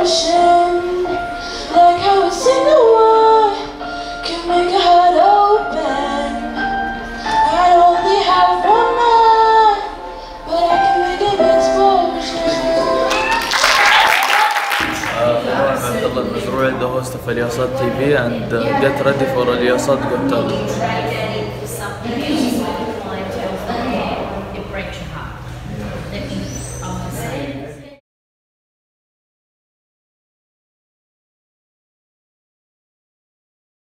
ocean Like how a single word can make a heart open I only have one mind, but I can make an explosion المشروع ده host في الياسات تي في and get ready for الياسات قنتات